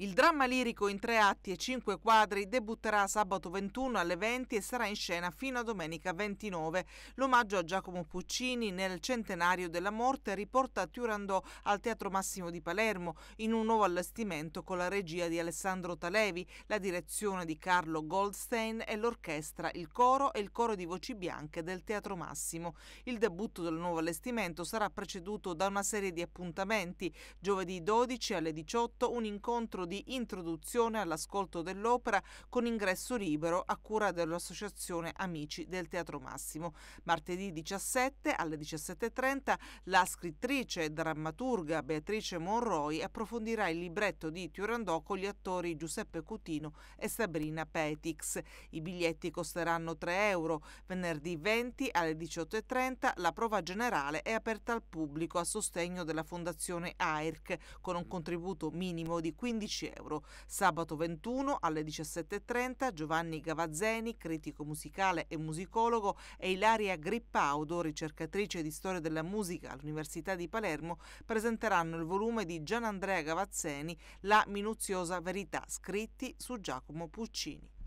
Il dramma lirico in tre atti e cinque quadri debutterà sabato 21 alle 20 e sarà in scena fino a domenica 29. L'omaggio a Giacomo Puccini nel centenario della morte riporta Turandot al Teatro Massimo di Palermo in un nuovo allestimento con la regia di Alessandro Talevi, la direzione di Carlo Goldstein e l'orchestra, il coro e il coro di voci bianche del Teatro Massimo. Il debutto del nuovo allestimento sarà preceduto da una serie di appuntamenti. Giovedì 12 alle 18 un incontro di introduzione all'ascolto dell'opera con ingresso libero a cura dell'Associazione Amici del Teatro Massimo. Martedì 17 alle 17.30 la scrittrice e drammaturga Beatrice Monroy approfondirà il libretto di Turandot con gli attori Giuseppe Cutino e Sabrina Petix. I biglietti costeranno 3 euro. Venerdì 20 alle 18.30 la prova generale è aperta al pubblico a sostegno della Fondazione AIRC con un contributo minimo di 15 euro. Sabato 21 alle 17.30 Giovanni Gavazzeni, critico musicale e musicologo, e Ilaria Grippaudo, ricercatrice di storia della musica all'Università di Palermo, presenteranno il volume di Gianandrea Gavazzeni La minuziosa verità, scritti su Giacomo Puccini.